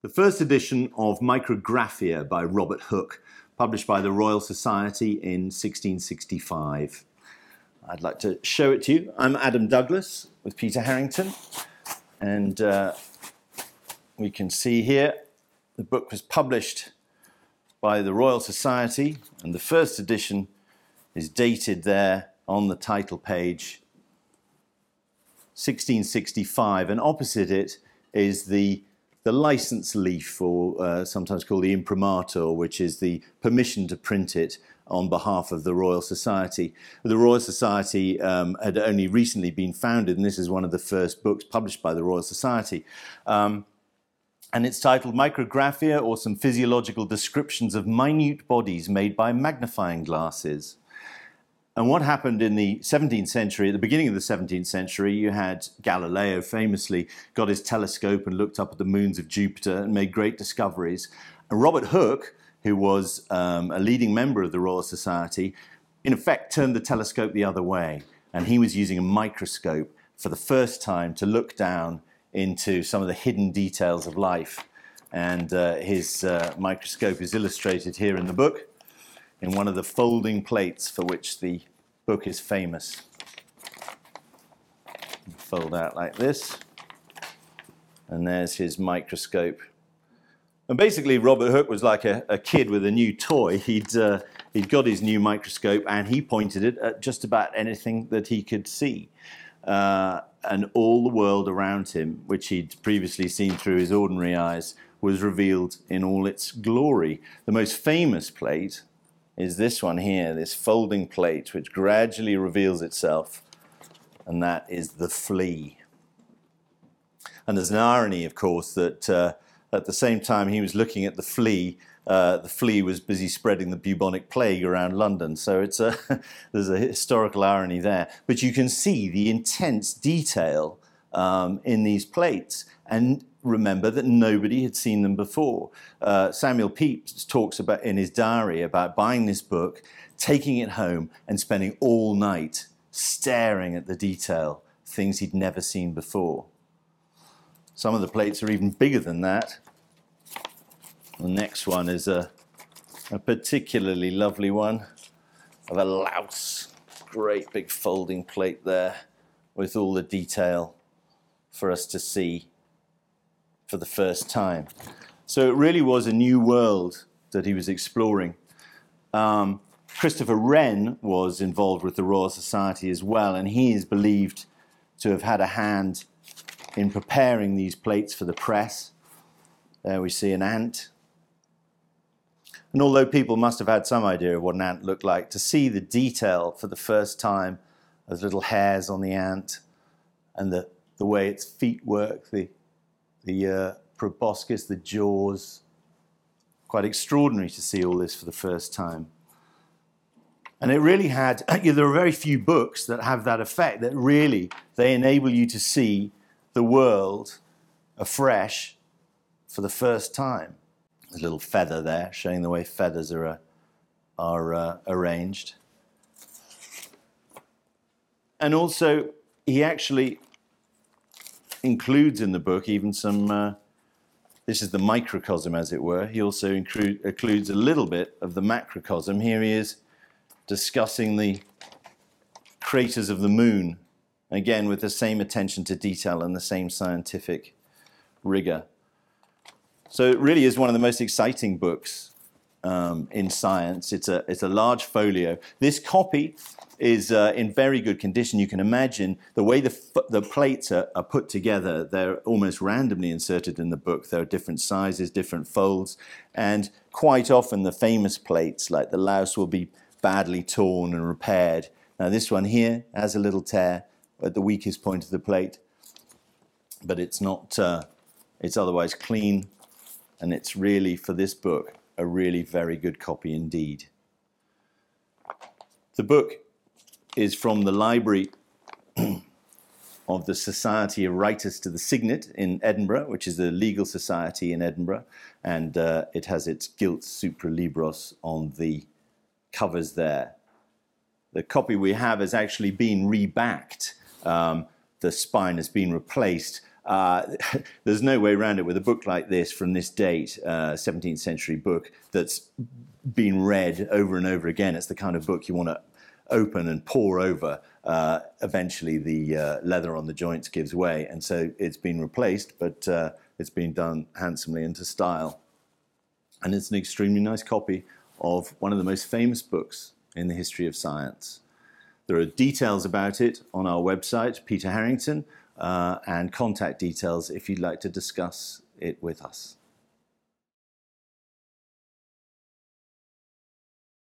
The first edition of Micrographia by Robert Hooke, published by the Royal Society in 1665. I'd like to show it to you. I'm Adam Douglas with Peter Harrington, and uh, we can see here the book was published by the Royal Society, and the first edition is dated there on the title page 1665, and opposite it is the the license leaf, or uh, sometimes called the imprimatur, which is the permission to print it on behalf of the Royal Society. The Royal Society um, had only recently been founded, and this is one of the first books published by the Royal Society. Um, and it's titled Micrographia or Some Physiological Descriptions of Minute Bodies Made by Magnifying Glasses. And what happened in the 17th century, at the beginning of the 17th century, you had Galileo famously got his telescope and looked up at the moons of Jupiter and made great discoveries. And Robert Hooke, who was um, a leading member of the Royal Society, in effect turned the telescope the other way. And he was using a microscope for the first time to look down into some of the hidden details of life. And uh, his uh, microscope is illustrated here in the book in one of the folding plates for which the book is famous. Fold out like this. And there's his microscope. And basically, Robert Hooke was like a, a kid with a new toy. He'd, uh, he'd got his new microscope and he pointed it at just about anything that he could see. Uh, and all the world around him, which he'd previously seen through his ordinary eyes, was revealed in all its glory. The most famous plate is this one here, this folding plate, which gradually reveals itself, and that is the flea. And there's an irony, of course, that uh, at the same time he was looking at the flea, uh, the flea was busy spreading the bubonic plague around London. So it's a, there's a historical irony there. But you can see the intense detail um, in these plates. And remember that nobody had seen them before. Uh, Samuel Pepys talks about in his diary about buying this book, taking it home, and spending all night staring at the detail, things he'd never seen before. Some of the plates are even bigger than that. The next one is a, a particularly lovely one of a louse, great big folding plate there with all the detail for us to see for the first time. So it really was a new world that he was exploring. Um, Christopher Wren was involved with the Royal Society as well, and he is believed to have had a hand in preparing these plates for the press. There we see an ant. And although people must have had some idea of what an ant looked like, to see the detail for the first time of little hairs on the ant and the, the way its feet work, the the uh, proboscis, the jaws. Quite extraordinary to see all this for the first time. And it really had, you know, there are very few books that have that effect, that really, they enable you to see the world afresh for the first time. There's a little feather there, showing the way feathers are, are uh, arranged. And also, he actually includes in the book even some. Uh, this is the microcosm, as it were. He also include, includes a little bit of the macrocosm. Here he is discussing the craters of the moon, again with the same attention to detail and the same scientific rigor. So it really is one of the most exciting books um, in science. It's a, it's a large folio. This copy is uh, in very good condition. You can imagine the way the, the plates are, are, put together, they're almost randomly inserted in the book. There are different sizes, different folds, and quite often the famous plates, like the louse, will be badly torn and repaired. Now, this one here has a little tear at the weakest point of the plate, but it's not, uh, it's otherwise clean, and it's really, for this book, a really very good copy indeed. The book is from the library of the Society of Writers to the Signet in Edinburgh, which is a legal society in Edinburgh, and uh, it has its gilt supra libros on the covers there. The copy we have has actually been rebacked. Um, the spine has been replaced uh, there's no way around it with a book like this from this date, uh, 17th century book that's been read over and over again. It's the kind of book you want to open and pore over. Uh, eventually, the uh, leather on the joints gives way, and so it's been replaced, but uh, it's been done handsomely into style. And it's an extremely nice copy of one of the most famous books in the history of science. There are details about it on our website, Peter Harrington, uh, and contact details if you'd like to discuss it with us.